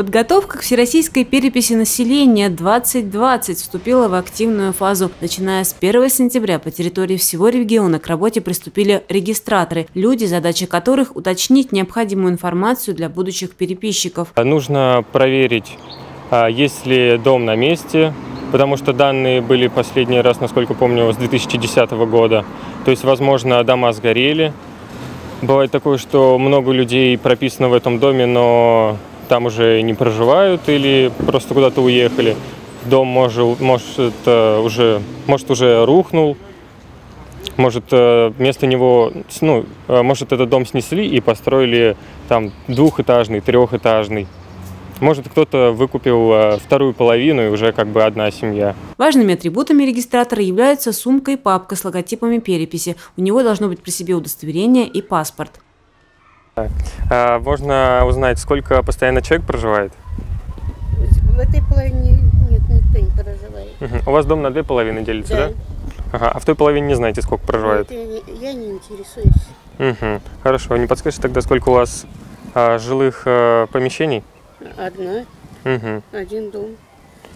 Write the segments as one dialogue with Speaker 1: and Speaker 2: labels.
Speaker 1: Подготовка к всероссийской переписи населения 2020 вступила в активную фазу. Начиная с 1 сентября по территории всего региона к работе приступили регистраторы, люди, задача которых уточнить необходимую информацию для будущих переписчиков.
Speaker 2: Нужно проверить, а, есть ли дом на месте, потому что данные были последний раз, насколько помню, с 2010 года. То есть, возможно, дома сгорели. Бывает такое, что много людей прописано в этом доме, но там уже не проживают или просто куда-то уехали. Дом может, может, э, уже, может уже рухнул, может э, вместо него, ну, э, может этот дом снесли и построили там двухэтажный, трехэтажный. Может, кто-то выкупил вторую половину и уже как бы одна семья.
Speaker 1: Важными атрибутами регистратора являются сумка и папка с логотипами переписи. У него должно быть при себе удостоверение и паспорт.
Speaker 2: А, можно узнать, сколько постоянно человек проживает?
Speaker 3: В этой половине нет, никто не проживает.
Speaker 2: Угу. У вас дом на две половины делится, да?
Speaker 3: да?
Speaker 2: Ага. А в той половине не знаете, сколько проживает?
Speaker 3: Это я не интересуюсь.
Speaker 2: Угу. Хорошо. Не подскажете тогда, сколько у вас а, жилых а, помещений?
Speaker 3: Одна. Угу. Один дом.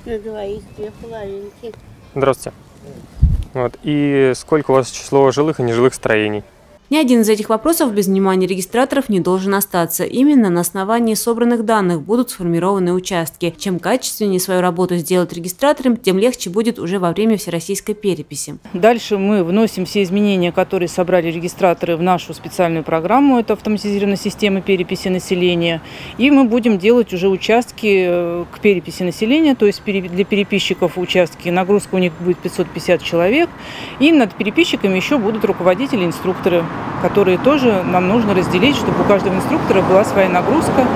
Speaker 3: На двоих две половинки.
Speaker 2: Здравствуйте. Вот. И сколько у вас число жилых и нежилых строений?
Speaker 1: Ни один из этих вопросов без внимания регистраторов не должен остаться. Именно на основании собранных данных будут сформированы участки. Чем качественнее свою работу сделать регистратором, тем легче будет уже во время всероссийской переписи.
Speaker 4: Дальше мы вносим все изменения, которые собрали регистраторы в нашу специальную программу. Это автоматизированная система переписи населения. И мы будем делать уже участки э, к переписи населения, то есть для переписчиков участки. Нагрузка у них будет 550 человек. И над переписчиками еще будут руководители, инструкторы которые тоже нам нужно разделить, чтобы у каждого инструктора была своя нагрузка,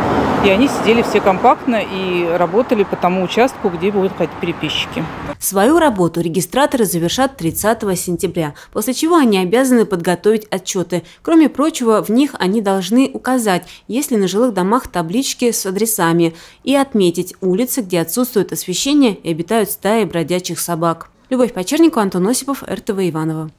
Speaker 4: и они сидели все компактно и работали по тому участку, где будут ходить переписчики.
Speaker 1: Свою работу регистраторы завершат 30 сентября, после чего они обязаны подготовить отчеты. Кроме прочего, в них они должны указать, есть ли на жилых домах таблички с адресами, и отметить улицы, где отсутствует освещение и обитают стаи бродячих собак. Любовь Почерникова, Антон Осипов, РТВ Иваново.